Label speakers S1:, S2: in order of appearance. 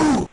S1: Ooh.